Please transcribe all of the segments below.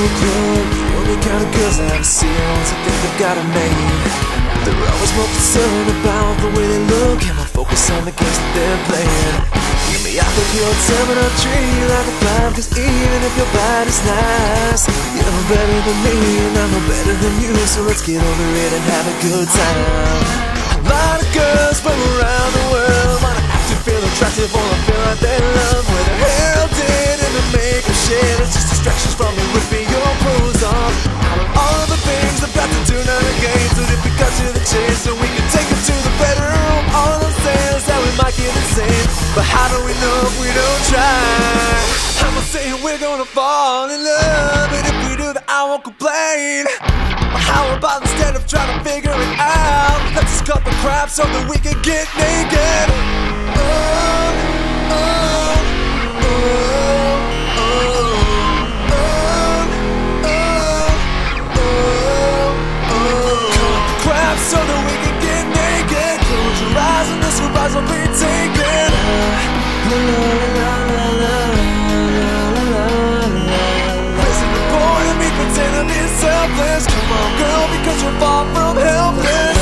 the club The only kind of girls that I see are ones I think they've got it. Made They're always more concerned about the way they look And more focused on the games that they're playing. Give me out the pure time and I'll treat you like a vibe Cause even if your body's nice You're no better than me and I'm no better than you. So let's get over it and have a good time. A lot of girls from around the world Wanna act to feel attractive or feel like they love their hair all did and the makeup shit. It's just distractions from me ripping your so we can take it to the bedroom. All I'm saying is that we might get insane But how do we know if we don't try? I'm not saying we're gonna fall in love And if we do that I won't complain. But how about instead of trying to figure it out Let's just cut the crap so that we can get naked? Oh, oh, selfless. Come on girl because you're far from helpless.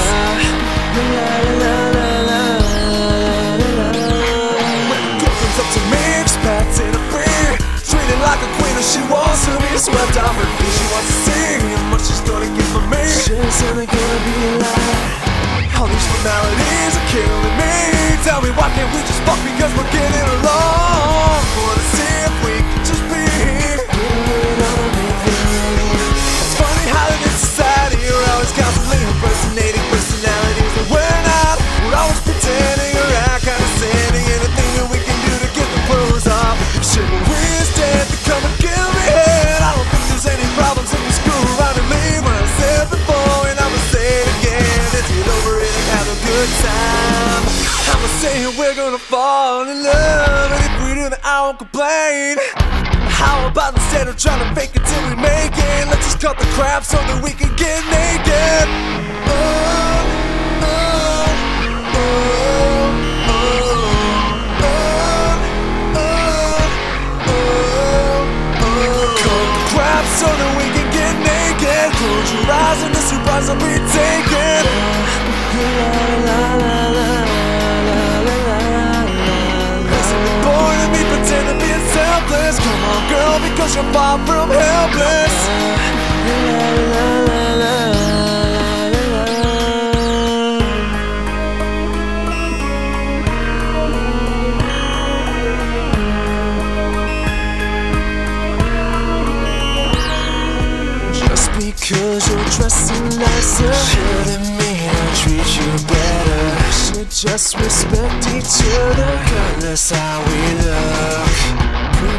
When a girl comes up to me expecting a free Treated like a queen and she wants to be swept off her feet. She wants to see how much she's gonna give for me. She's only gonna be alive. All these formalities are killing me. Tell me why can't we just fuck because we're getting We're gonna fall in love And if we do then I won't complain. How about instead of trying to fake it till we make it Let's just cut the crap so that we can get naked. Oh, far from helpless. Just because you're dressing nicer Shouldn't mean I treat you better. Should just respect each other Regardless how we look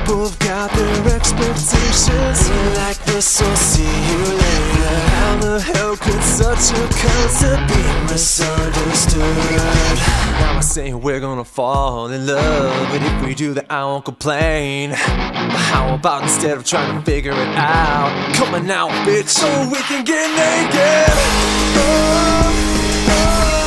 Have got their expectations. Like this, so see you later. How the hell could such a concept be misunderstood? Now I'm saying we're gonna fall in love But if we do that I won't complain. But how about instead of trying to figure it out? Coming out, bitch so we can get naked. Oh, oh,